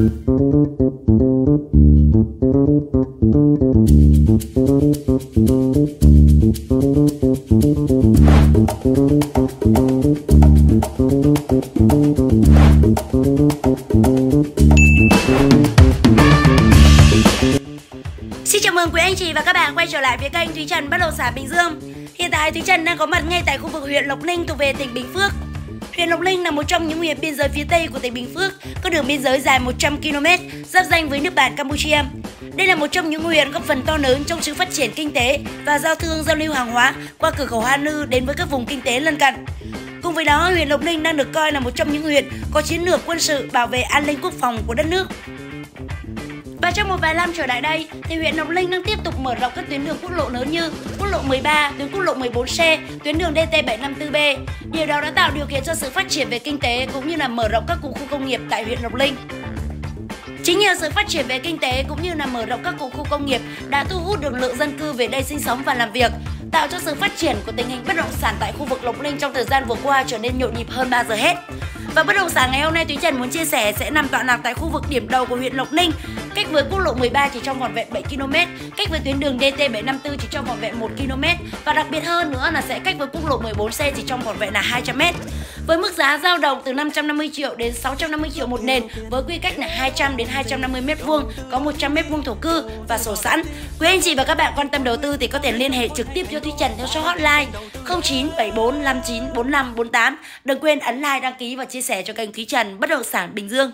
Xin chào mừng quý anh chị và các bạn quay trở lại với kênh Thúy Trần Bất Động Sản Bình Dương. Hiện tại Thúy Trần đang có mặt ngay tại khu vực huyện Lộc Ninh, thuộc về tỉnh Bình Phước. Huyện Lộc Ninh là một trong những huyện biên giới phía tây của tỉnh Bình Phước, có đường biên giới dài 100 km, giáp danh với nước bạn Campuchia. Đây là một trong những huyện góp phần to lớn trong sự phát triển kinh tế và giao thương giao lưu hàng hóa qua cửa khẩu Hà Nư đến với các vùng kinh tế lân cận. Cùng với đó, huyện Lộc Ninh đang được coi là một trong những huyện có chiến lược quân sự bảo vệ an ninh quốc phòng của đất nước. Và trong một vài năm trở lại đây, thì huyện Lộc Linh đang tiếp tục mở rộng các tuyến đường quốc lộ lớn như quốc lộ 13, tuyến quốc lộ 14C, tuyến đường DT754B. Điều đó đã tạo điều kiện cho sự phát triển về kinh tế cũng như là mở rộng các cụm khu công nghiệp tại huyện Lộc Linh. Chính nhờ sự phát triển về kinh tế cũng như là mở rộng các cụm khu công nghiệp đã thu hút được lượng dân cư về đây sinh sống và làm việc, tạo cho sự phát triển của tình hình bất động sản tại khu vực Lộc Ninh trong thời gian vừa qua trở nên nhộn nhịp hơn bao giờ hết. Và bất động sản ngày hôm nay Thúy Trần muốn chia sẻ sẽ nằm tọa lạc tại khu vực điểm đầu của huyện Lộc Ninh, cách với quốc lộ 13 chỉ trong vòn vẹn 7 km, cách với tuyến đường DT754 chỉ trong vòn vẹn 1 km và đặc biệt hơn nữa là sẽ cách với quốc lộ 14C chỉ trong vòn vẹn là 200 m. Với mức giá dao động từ 550 triệu đến 650 triệu một nền với quy cách là 200 đến 250 m vuông, có 100 m vuông thổ cư và sổ sẵn. Quý anh chị và các bạn quan tâm đầu tư thì có thể liên hệ trực tiếp cho Thúy Trần theo số hotline 0974 59 45 48. Đừng quên ấn like đăng ký và chia sẻ cho kênh Thúy Trần Bất động sản Bình Dương.